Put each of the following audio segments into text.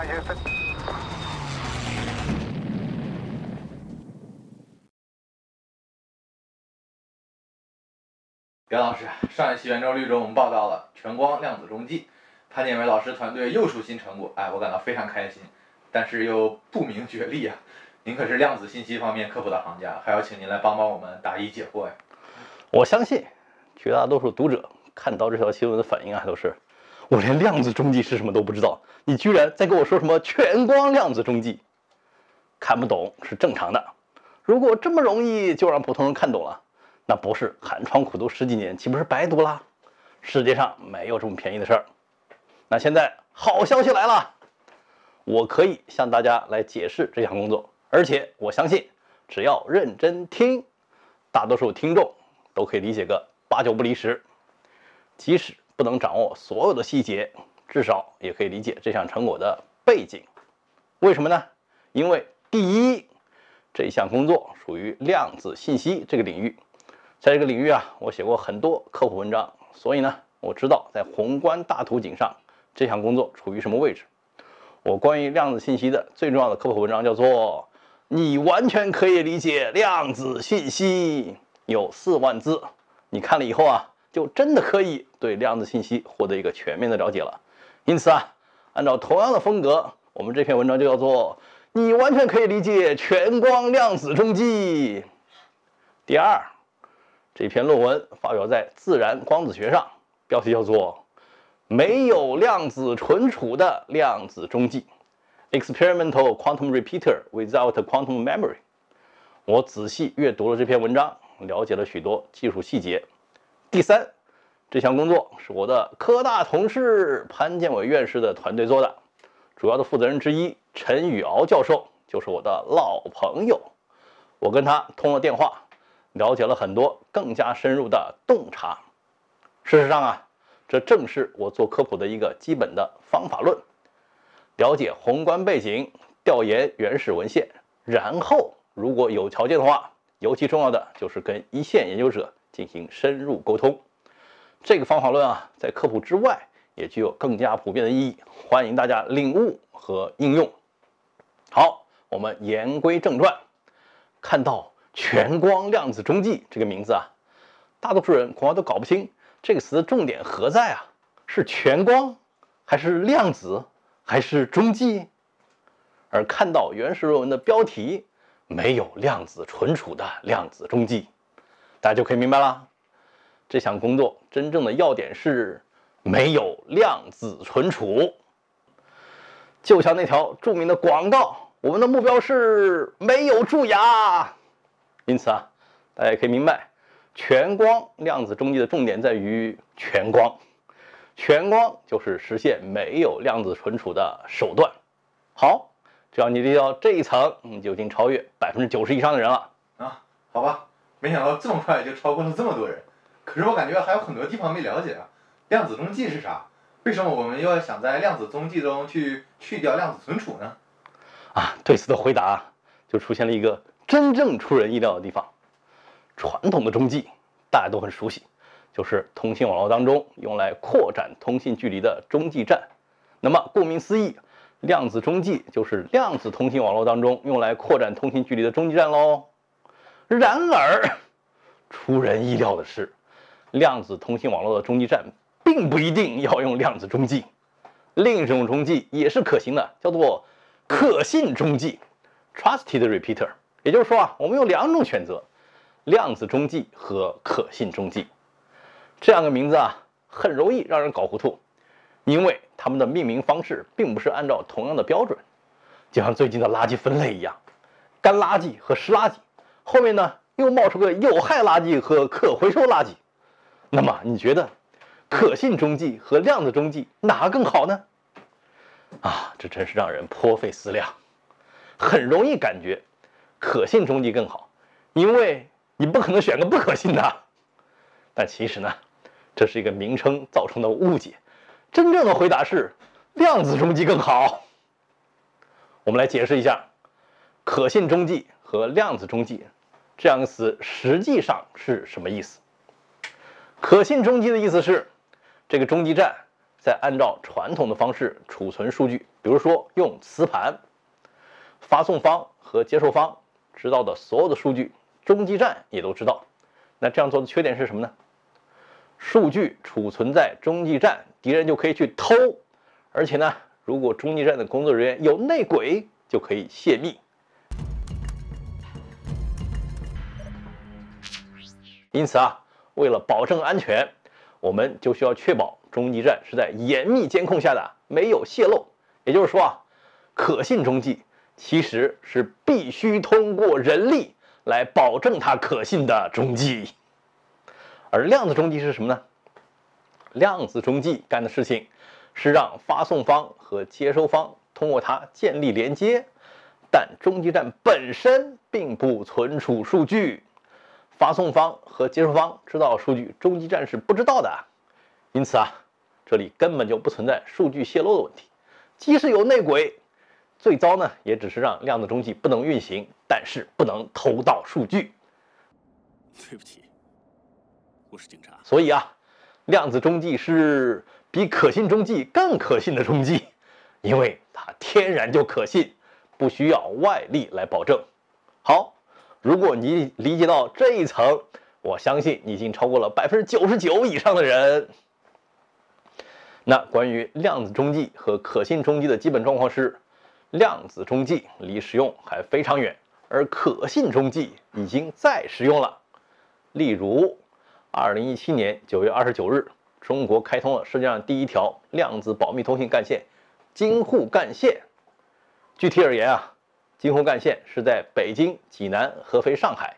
now, Houston. 袁老师，上一期圆周率中我们报道了全光量子中继，潘建伟老师团队又出新成果，哎，我感到非常开心，但是又不明觉厉啊！您可是量子信息方面科普的行家，还要请您来帮帮我们答疑解惑呀。我相信绝大多数读者看到这条新闻的反应啊，都是我连量子中继是什么都不知道，你居然在跟我说什么全光量子中继，看不懂是正常的。如果这么容易就让普通人看懂了，那不是寒窗苦读十几年，岂不是白读啦？世界上没有这么便宜的事儿。那现在好消息来了，我可以向大家来解释这项工作，而且我相信，只要认真听，大多数听众都可以理解个八九不离十。即使不能掌握所有的细节，至少也可以理解这项成果的背景。为什么呢？因为第一，这项工作属于量子信息这个领域。在这个领域啊，我写过很多科普文章，所以呢，我知道在宏观大图景上这项工作处于什么位置。我关于量子信息的最重要的科普文章叫做《你完全可以理解量子信息》，有四万字。你看了以后啊，就真的可以对量子信息获得一个全面的了解了。因此啊，按照同样的风格，我们这篇文章就叫做《你完全可以理解全光量子中继》。第二。这篇论文发表在《自然光子学》上，标题叫做“没有量子存储的量子中继 ”（Experimental Quantum Repeater Without Quantum Memory）。我仔细阅读了这篇文章，了解了许多技术细节。第三，这项工作是我的科大同事潘建伟院士的团队做的，主要的负责人之一陈宇敖教授就是我的老朋友，我跟他通了电话。了解了很多更加深入的洞察。事实上啊，这正是我做科普的一个基本的方法论：了解宏观背景，调研原始文献，然后如果有条件的话，尤其重要的就是跟一线研究者进行深入沟通。这个方法论啊，在科普之外也具有更加普遍的意义，欢迎大家领悟和应用。好，我们言归正传，看到。全光量子中继这个名字啊，大多数人恐怕都搞不清这个词的重点何在啊？是全光，还是量子，还是中继？而看到原始论文的标题“没有量子存储的量子中继”，大家就可以明白了。这项工作真正的要点是没有量子存储。就像那条著名的广告，我们的目标是没有蛀牙。因此啊，大家也可以明白，全光量子中继的重点在于全光，全光就是实现没有量子存储的手段。好，只要你理解到这一层，你就已经超越百分之九十以上的人了啊。好吧，没想到这么快就超过了这么多人。可是我感觉还有很多地方没了解啊。量子中继是啥？为什么我们又要想在量子中继中去去掉量子存储呢？啊，对此的回答就出现了一个。真正出人意料的地方，传统的中继大家都很熟悉，就是通信网络当中用来扩展通信距离的中继站。那么顾名思义，量子中继就是量子通信网络当中用来扩展通信距离的中继站喽。然而，出人意料的是，量子通信网络的中继站并不一定要用量子中继，另一种中继也是可行的，叫做可信中继 （Trusted Repeater）。也就是说啊，我们有两种选择：量子中继和可信中继。这样的名字啊，很容易让人搞糊涂，因为它们的命名方式并不是按照同样的标准，就像最近的垃圾分类一样，干垃圾和湿垃圾，后面呢又冒出个有害垃圾和可回收垃圾。那么你觉得可信中继和量子中继哪个更好呢？啊，这真是让人颇费思量，很容易感觉。可信中继更好，因为你不可能选个不可信的。但其实呢，这是一个名称造成的误解。真正的回答是量子中继更好。我们来解释一下，可信中继和量子中继这样的词实际上是什么意思？可信中继的意思是，这个中继站在按照传统的方式储存数据，比如说用磁盘，发送方和接收方知道的所有的数据，中继站也都知道。那这样做的缺点是什么呢？数据储存在中继站，敌人就可以去偷，而且呢，如果中继站的工作人员有内鬼，就可以泄密。因此啊，为了保证安全，我们就需要确保中继站是在严密监控下的，没有泄露。也就是说啊，可信中继其实是必须通过人力来保证它可信的中继。而量子中继是什么呢？量子中继干的事情是让发送方和接收方通过它建立连接，但中继站本身并不存储数据。发送方和接收方知道数据，中继站是不知道的，因此啊，这里根本就不存在数据泄露的问题。即使有内鬼，最糟呢，也只是让量子中继不能运行，但是不能偷盗数据。对不起，我是警察。所以啊，量子中继是比可信中继更可信的中继，因为它天然就可信，不需要外力来保证。好。如果你理解到这一层，我相信你已经超过了百分之九十九以上的人。那关于量子中继和可信中继的基本状况是，量子中继离使用还非常远，而可信中继已经在使用了。例如，二零一七年九月二十九日，中国开通了世界上第一条量子保密通信干线——京沪干线。具体而言啊。京沪干线是在北京、济南、合肥、上海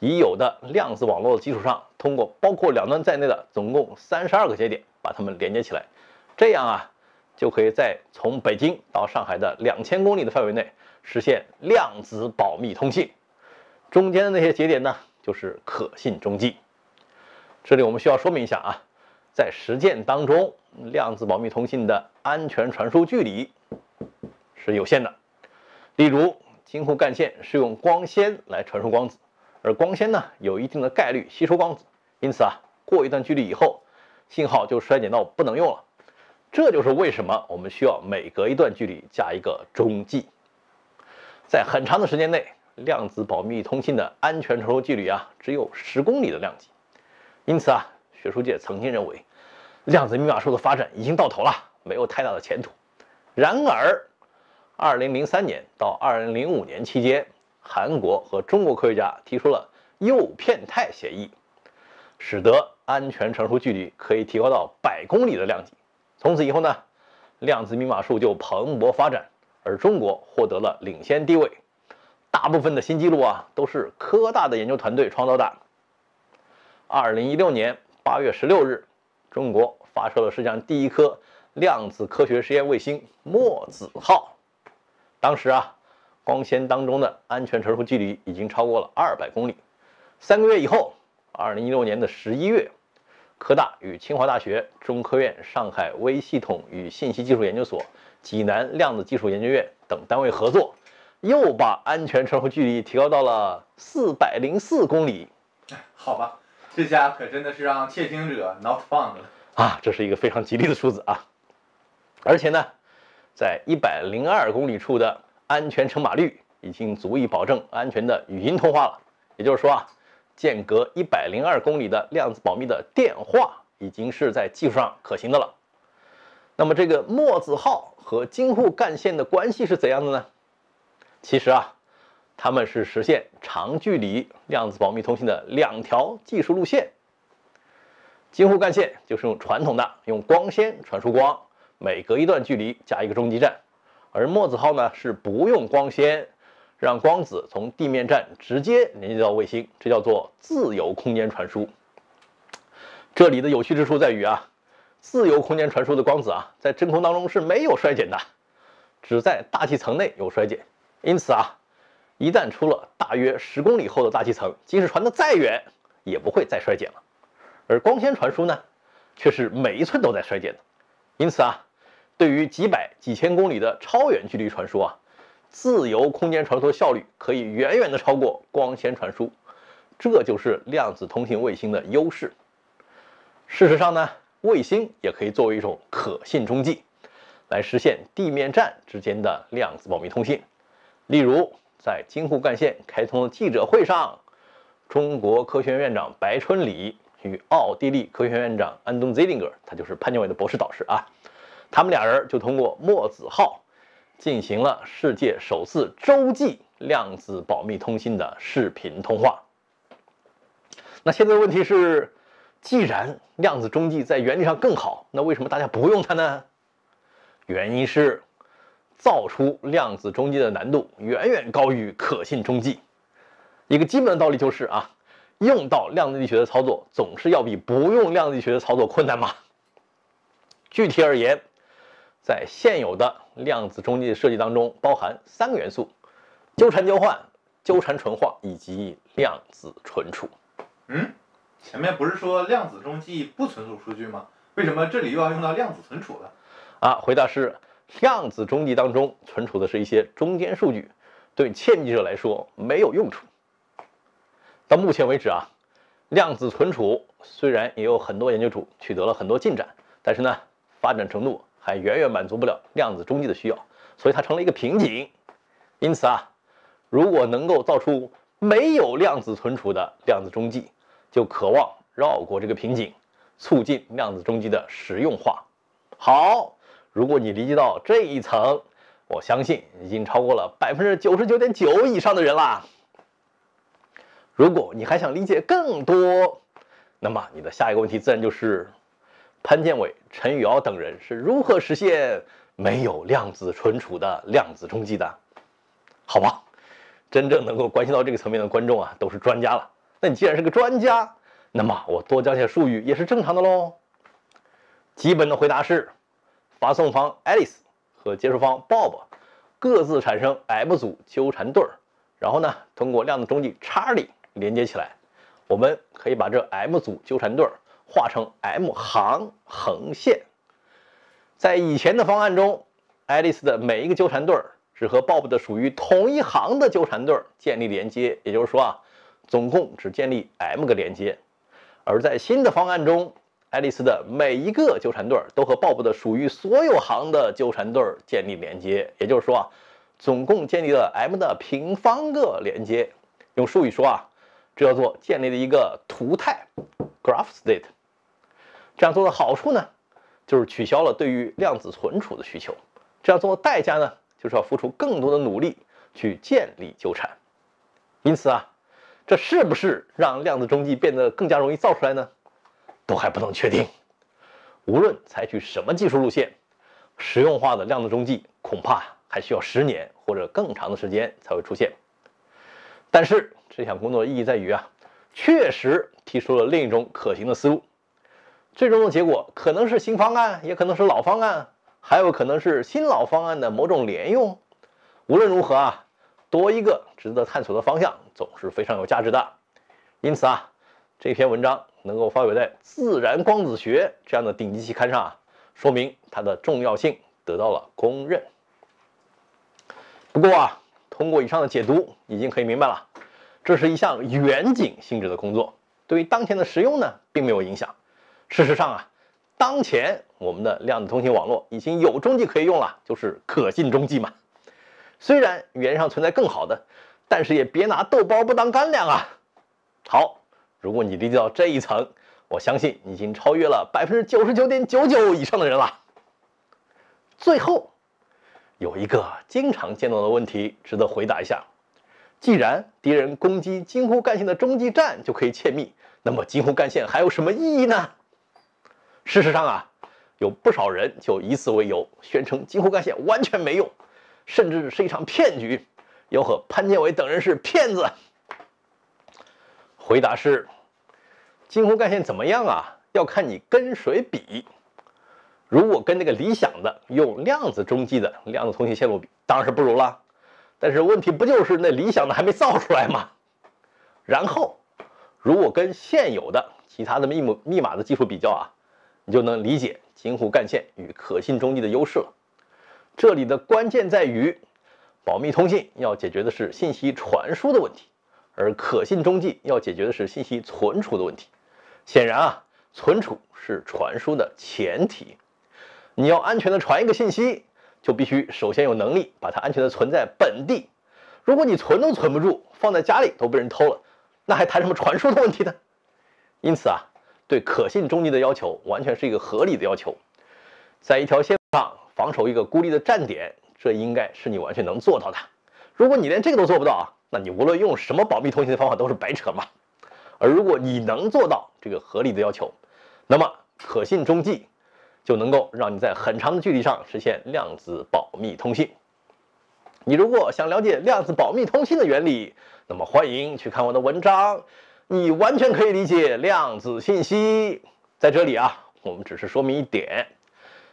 已有的量子网络的基础上，通过包括两端在内的总共三十二个节点，把它们连接起来。这样啊，就可以在从北京到上海的两千公里的范围内实现量子保密通信。中间的那些节点呢，就是可信中继。这里我们需要说明一下啊，在实践当中，量子保密通信的安全传输距离是有限的。例如，京沪干线是用光纤来传输光子，而光纤呢有一定的概率吸收光子，因此啊，过一段距离以后，信号就衰减到不能用了。这就是为什么我们需要每隔一段距离加一个中继。在很长的时间内，量子保密通信的安全传输距离啊只有十公里的量级，因此啊，学术界曾经认为，量子密码术的发展已经到头了，没有太大的前途。然而，二零零三年到二零零五年期间，韩国和中国科学家提出了诱骗态协议，使得安全传输距离可以提高到百公里的量级。从此以后呢，量子密码术就蓬勃发展，而中国获得了领先地位。大部分的新纪录啊，都是科大的研究团队创造的。二零一六年八月十六日，中国发射了世界上第一颗量子科学实验卫星“墨子号”。当时啊，光纤当中的安全传输距离已经超过了二百公里。三个月以后，二零一六年的十一月，科大与清华大学、中科院上海微系统与信息技术研究所、济南量子技术研究院等单位合作，又把安全传输距离提高到了四百零四公里。好吧，这下可真的是让窃听者 not found 了啊！这是一个非常吉利的数字啊！而且呢。在一百零二公里处的安全乘码率已经足以保证安全的语音通话了。也就是说啊，间隔一百零二公里的量子保密的电话已经是在技术上可行的了。那么这个墨子号和京沪干线的关系是怎样的呢？其实啊，它们是实现长距离量子保密通信的两条技术路线。京沪干线就是用传统的用光纤传输光。每隔一段距离加一个中继站，而墨子号呢是不用光纤，让光子从地面站直接连接到卫星，这叫做自由空间传输。这里的有趣之处在于啊，自由空间传输的光子啊，在真空当中是没有衰减的，只在大气层内有衰减。因此啊，一旦出了大约十公里后的大气层，即使传得再远，也不会再衰减了。而光纤传输呢，却是每一寸都在衰减的。因此啊。对于几百、几千公里的超远距离传输啊，自由空间传输效率可以远远的超过光纤传输，这就是量子通信卫星的优势。事实上呢，卫星也可以作为一种可信中继，来实现地面站之间的量子保密通信。例如，在京沪干线开通的记者会上，中国科学院院长白春礼与奥地利科学院院长安东·泽林格，他就是潘建伟的博士导师啊，他们俩人就通过墨子号进行了世界首次洲际量子保密通信的视频通话。那现在的问题是，既然量子中继在原理上更好，那为什么大家不用它呢？原因是，造出量子中继的难度远远高于可信中继。一个基本的道理就是啊，用到量子力学的操作总是要比不用量子力学的操作困难嘛。具体而言，在现有的量子中继设计当中，包含三个元素：纠缠交换、纠缠纯化以及量子存储。嗯，前面不是说量子中继不存储数据吗？为什么这里又要用到量子存储了？啊，回答是，量子中继当中存储的是一些中间数据，对窃密者来说没有用处。到目前为止啊，量子存储虽然也有很多研究组取得了很多进展，但是呢，发展程度还远远满足不了量子中继的需要，所以它成了一个瓶颈。因此啊，如果能够造出没有量子存储的量子中继，就渴望绕过这个瓶颈，促进量子中继的实用化。好，如果你理解到这一层，我相信已经超过了百分之九十九点九以上的人啦。如果你还想理解更多，那么你的下一个问题自然就是：潘建伟、陈宇敖等人是如何实现没有量子存储的量子中继的？好吧，真正能够关心到这个层面的观众啊，都是专家了。那你既然是个专家，那么我多讲些术语也是正常的喽。基本的回答是：发送方 Alice 和接收方 Bob 各自产生 M 组纠缠对儿，然后呢，通过量子中继 Charlie 连接起来。我们可以把这 M 组纠缠对儿画成 M 行横线。在以前的方案中爱丽丝的每一个纠缠对儿只和 Bob 的属于同一行的纠缠对儿建立连接，也就是说啊。总共只建立 m 个连接，而在新的方案中，爱丽丝的每一个纠缠对儿都和鲍勃的属于所有行的纠缠对儿建立连接。也就是说啊，总共建立了 m 的平方个连接。用术语说啊，这叫做建立了一个图态 （graph state）。这样做的好处呢，就是取消了对于量子存储的需求。这样做的代价呢，就是要付出更多的努力去建立纠缠。因此啊。这是不是让量子中继变得更加容易造出来呢？都还不能确定。无论采取什么技术路线，实用化的量子中继恐怕还需要十年或者更长的时间才会出现。但是这项工作的意义在于啊，确实提出了另一种可行的思路。最终的结果可能是新方案，也可能是老方案，还有可能是新老方案的某种连用。无论如何啊。多一个值得探索的方向，总是非常有价值的。因此啊，这篇文章能够发表在《自然光子学》这样的顶级期刊上啊，说明它的重要性得到了公认。不过啊，通过以上的解读，已经可以明白了，这是一项远景性质的工作，对于当前的实用呢，并没有影响。事实上啊，当前我们的量子通信网络已经有中继可以用了，就是可信中继嘛。虽然语言上存在更好的，但是也别拿豆包不当干粮啊！好，如果你理解到这一层，我相信你已经超越了百分之九十九点九九以上的人了。最后，有一个经常见到的问题值得回答一下：既然敌人攻击京沪干线的中继站就可以窃密，那么京沪干线还有什么意义呢？事实上啊，有不少人就以此为由宣称京沪干线完全没用。甚至是一场骗局，吆喝潘建伟等人是骗子。回答是：京沪干线怎么样啊？要看你跟谁比。如果跟那个理想的用量子中继的量子通信线路比，当然是不如了。但是问题不就是那理想的还没造出来吗？然后，如果跟现有的其他的密码密码的技术比较啊，你就能理解京沪干线与可信中继的优势了。这里的关键在于，保密通信要解决的是信息传输的问题，而可信中继要解决的是信息存储的问题。显然啊，存储是传输的前提。你要安全的传一个信息，就必须首先有能力把它安全的存在本地。如果你存都存不住，放在家里都被人偷了，那还谈什么传输的问题呢？因此啊，对可信中继的要求完全是一个合理的要求。在一条线上防守一个孤立的站点，这应该是你完全能做到的。如果你连这个都做不到啊，那你无论用什么保密通信的方法都是白扯嘛。而如果你能做到这个合理的要求，那么可信中继就能够让你在很长的距离上实现量子保密通信。你如果想了解量子保密通信的原理，那么欢迎去看我的文章，你完全可以理解量子信息。在这里啊，我们只是说明一点，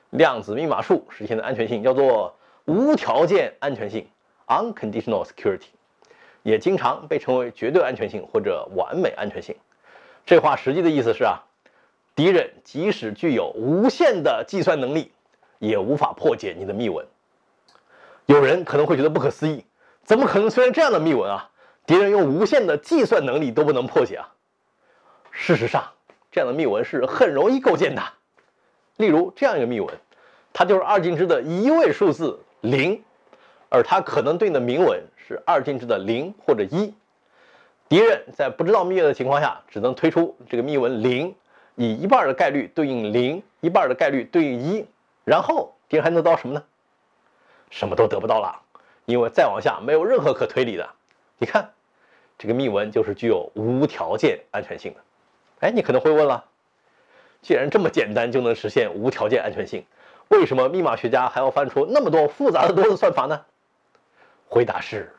量子密码术实现的安全性叫做无条件安全性 （unconditional security），也经常被称为绝对安全性或者完美安全性。这话实际的意思是啊，敌人即使具有无限的计算能力，也无法破解你的密文。有人可能会觉得不可思议，怎么可能出现这样的密文啊？敌人用无限的计算能力都不能破解啊！事实上，这样的密文是很容易构建的。例如这样一个密文，它就是二进制的一位数字零，而它可能对应的铭文是二进制的零或者一。敌人在不知道密钥的情况下，只能推出这个密文零，以一半的概率对应零，一半的概率对应一，然后敌人还能得到什么呢？什么都得不到了，因为再往下没有任何可推理的。你看，这个密文就是具有无条件安全性的。哎，你可能会问了，既然这么简单就能实现无条件安全性，为什么密码学家还要翻出那么多复杂的多的算法呢？回答是，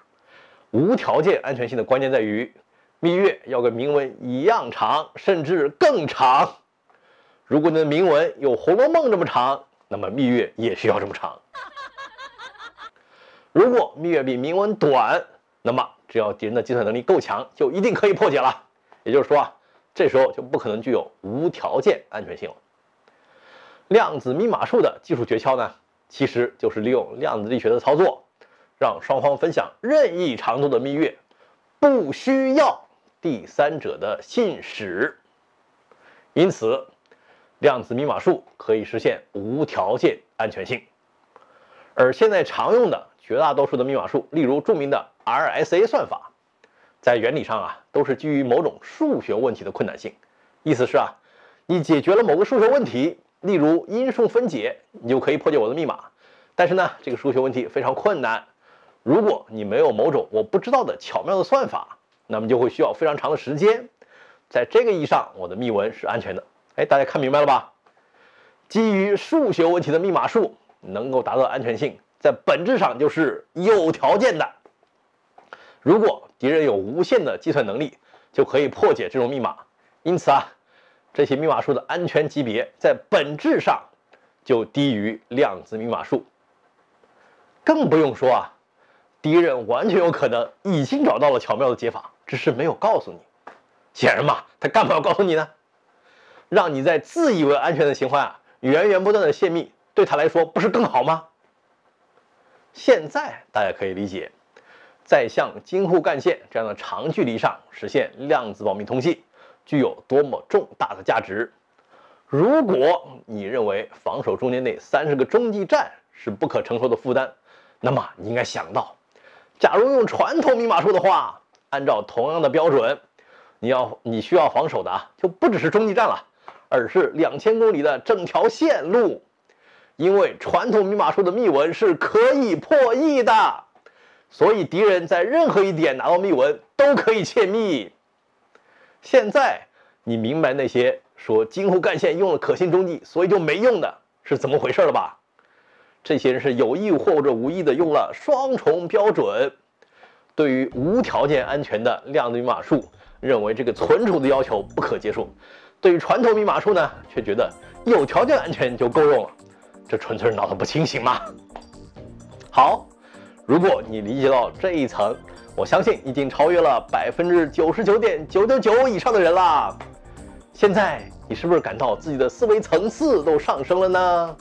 无条件安全性的关键在于，蜜月要跟铭文一样长，甚至更长。如果你的铭文有《红楼梦》这么长，那么蜜月也需要这么长。如果蜜月比铭文短，那么只要敌人的计算能力够强，就一定可以破解了。也就是说啊，这时候就不可能具有无条件安全性了。量子密码术的技术诀窍呢，其实就是利用量子力学的操作，让双方分享任意长度的蜜月，不需要第三者的信使。因此，量子密码术可以实现无条件安全性。而现在常用的。绝大多数的密码术，例如著名的 RSA 算法，在原理上啊，都是基于某种数学问题的困难性。意思是啊，你解决了某个数学问题，例如因数分解，你就可以破解我的密码。但是呢，这个数学问题非常困难。如果你没有某种我不知道的巧妙的算法，那么就会需要非常长的时间。在这个意义上，我的密文是安全的。哎，大家看明白了吧？基于数学问题的密码术能够达到安全性。在本质上就是有条件的。如果敌人有无限的计算能力，就可以破解这种密码。因此啊，这些密码术的安全级别在本质上就低于量子密码术。更不用说啊，敌人完全有可能已经找到了巧妙的解法，只是没有告诉你。显然嘛，他干嘛要告诉你呢？让你在自以为安全的情况下源源不断的泄密，对他来说不是更好吗？现在大家可以理解，在像京沪干线这样的长距离上实现量子保密通信，具有多么重大的价值。如果你认为防守中间那三十个中继站是不可承受的负担，那么你应该想到，假如用传统密码术的话，按照同样的标准，你要你需要防守的啊，就不只是中继站了，而是两千公里的整条线路。因为传统密码术的密文是可以破译的，所以敌人在任何一点拿到密文都可以窃密。现在你明白那些说京沪干线用了可信中继，所以就没用的是怎么回事了吧？这些人是有意或者无意的用了双重标准，对于无条件安全的量子密码术，认为这个存储的要求不可接受；对于传统密码术呢，却觉得有条件安全就够用了。这纯粹是脑子不清醒吗？好，如果你理解到这一层，我相信已经超越了百分之九十九点九九九以上的人了。现在你是不是感到自己的思维层次都上升了呢？